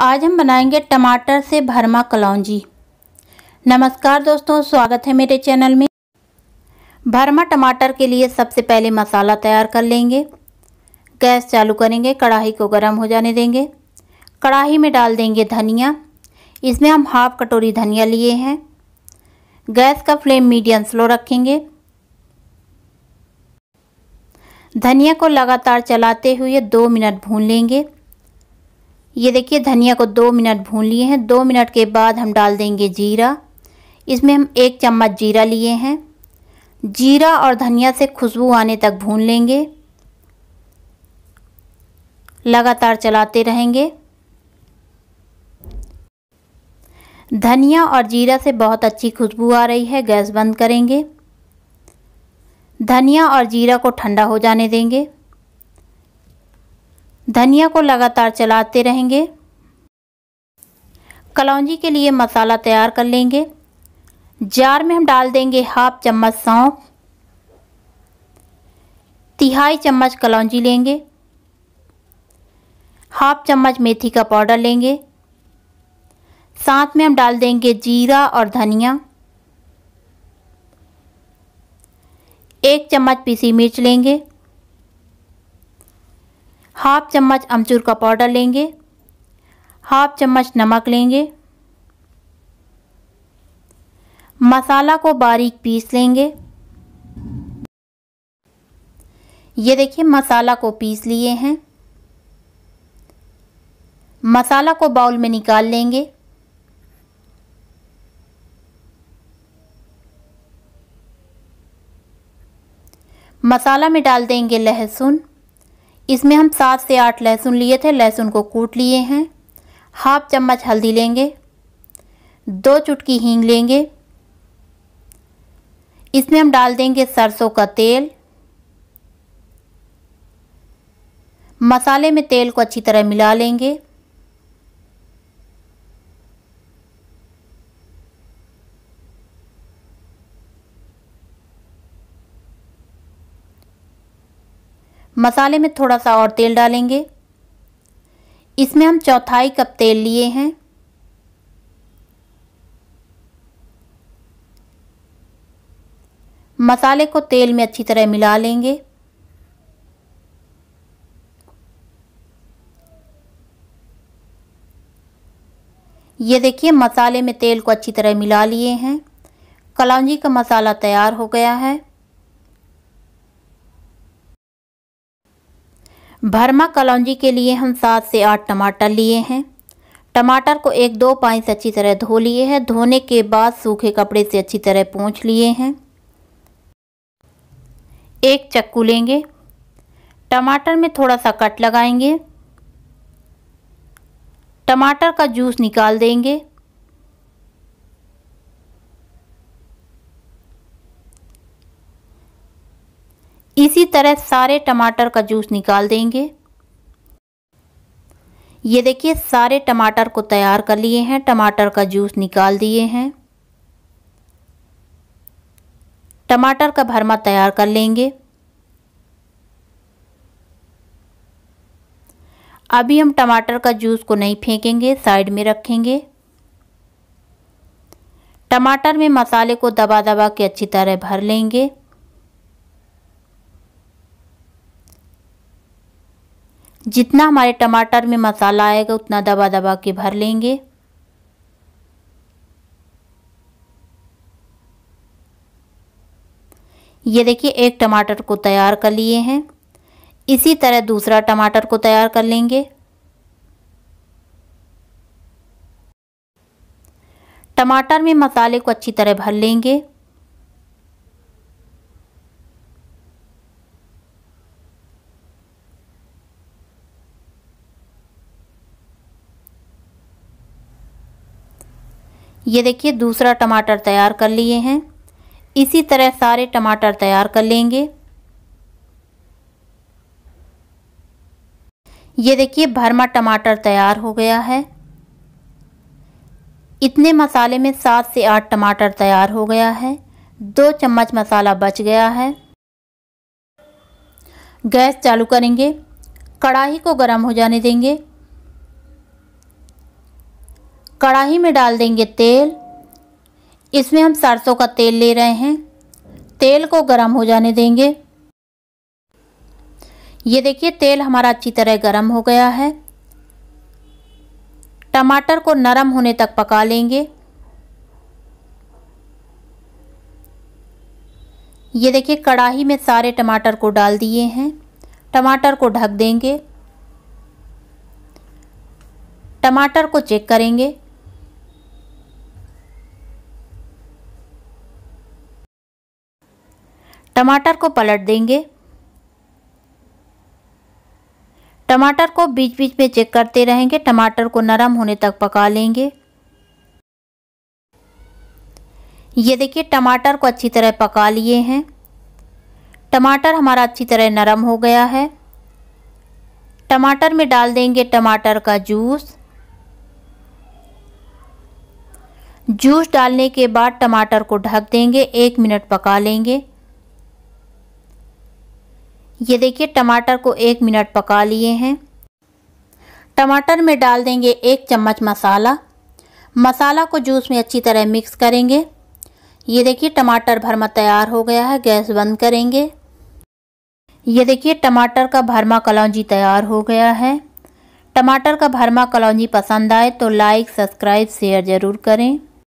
आज हम बनाएँगे टमाटर से भरमा कलौंजी। नमस्कार दोस्तों, स्वागत है मेरे चैनल में। भरमा टमाटर के लिए सबसे पहले मसाला तैयार कर लेंगे। गैस चालू करेंगे, कढ़ाई को गर्म हो जाने देंगे। कढ़ाई में डाल देंगे धनिया। इसमें हम हाफ़ कटोरी धनिया लिए हैं। गैस का फ्लेम मीडियम स्लो रखेंगे। धनिया को लगातार चलाते हुए दो मिनट भून लेंगे। ये देखिए, धनिया को दो मिनट भून लिए हैं। दो मिनट के बाद हम डाल देंगे जीरा। इसमें हम एक चम्मच जीरा लिए हैं। जीरा और धनिया से खुशबू आने तक भून लेंगे। लगातार चलाते रहेंगे। धनिया और जीरा से बहुत अच्छी खुशबू आ रही है। गैस बंद करेंगे। धनिया और जीरा को ठंडा हो जाने देंगे। धनिया को लगातार चलाते रहेंगे। कलौंजी के लिए मसाला तैयार कर लेंगे। जार में हम डाल देंगे हाफ़ चम्मच सौंफ। तिहाई चम्मच कलौंजी लेंगे। हाफ़ चम्मच मेथी का पाउडर लेंगे। साथ में हम डाल देंगे जीरा और धनिया। एक चम्मच पीसी मिर्च लेंगे। हाफ़ चम्मच अमचूर का पाउडर लेंगे, हाफ़ चम्मच नमक लेंगे, मसाला को बारीक पीस लेंगे। ये देखिए मसाला को पीस लिए हैं। मसाला को बाउल में निकाल लेंगे। मसाला में डाल देंगे लहसुन। इसमें हम सात से आठ लहसुन लिए थे, लहसुन को कूट लिए हैं। हाफ़ चम्मच हल्दी लेंगे, दो चुटकी हींग लेंगे। इसमें हम डाल देंगे सरसों का तेल। मसाले में तेल को अच्छी तरह मिला लेंगे। मसाले में थोड़ा सा और तेल डालेंगे। इसमें हम चौथाई कप तेल लिए हैं। मसाले को तेल में अच्छी तरह मिला लेंगे। ये देखिए, मसाले में तेल को अच्छी तरह मिला लिए हैं। कलौंजी का मसाला तैयार हो गया है। भरमा कलौजी के लिए हम सात से आठ टमाटर लिए हैं। टमाटर को एक दो पानी से अच्छी तरह धो लिए हैं। धोने के बाद सूखे कपड़े से अच्छी तरह पोंछ लिए हैं। एक चक्कू लेंगे। टमाटर में थोड़ा सा कट लगाएँगे। टमाटर का जूस निकाल देंगे। इसी तरह सारे टमाटर का जूस निकाल देंगे। ये देखिए, सारे टमाटर को तैयार कर लिए हैं, टमाटर का जूस निकाल दिए हैं। टमाटर का भरमा तैयार कर लेंगे। अभी हम टमाटर का जूस को नहीं फेंकेंगे, साइड में रखेंगे। टमाटर में मसाले को दबा दबा के अच्छी तरह भर लेंगे। जितना हमारे टमाटर में मसाला आएगा, उतना दबा दबा के भर लेंगे। ये देखिए, एक टमाटर को तैयार कर लिए हैं। इसी तरह दूसरा टमाटर को तैयार कर लेंगे। टमाटर में मसाले को अच्छी तरह भर लेंगे। ये देखिए, दूसरा टमाटर तैयार कर लिए हैं। इसी तरह सारे टमाटर तैयार कर लेंगे। ये देखिए, भरमा टमाटर तैयार हो गया है। इतने मसाले में सात से आठ टमाटर तैयार हो गया है। दो चम्मच मसाला बच गया है। गैस चालू करेंगे। कढ़ाई को गर्म हो जाने देंगे। कढ़ाई में डाल देंगे तेल। इसमें हम सरसों का तेल ले रहे हैं। तेल को गर्म हो जाने देंगे। ये देखिए, तेल हमारा अच्छी तरह गर्म हो गया है। टमाटर को नरम होने तक पका लेंगे। ये देखिए, कढ़ाई में सारे टमाटर को डाल दिए हैं। टमाटर को ढक देंगे। टमाटर को चेक करेंगे। टमाटर को पलट देंगे। टमाटर को बीच बीच में चेक करते रहेंगे। टमाटर को नरम होने तक पका लेंगे। ये देखिए, टमाटर को अच्छी तरह पका लिए हैं। टमाटर हमारा अच्छी तरह नरम हो गया है। टमाटर में डाल देंगे टमाटर का जूस। जूस डालने के बाद टमाटर को ढक देंगे। एक मिनट पका लेंगे। ये देखिए, टमाटर को एक मिनट पका लिए हैं। टमाटर में डाल देंगे एक चम्मच मसाला। मसाला को जूस में अच्छी तरह मिक्स करेंगे। ये देखिए, टमाटर भरमा तैयार हो गया है, गैस बंद करेंगे। ये देखिए, टमाटर का भरमा कलौजी तैयार हो गया है। टमाटर का भरमा कलौजी पसंद आए तो लाइक, सब्सक्राइब, शेयर ज़रूर करें।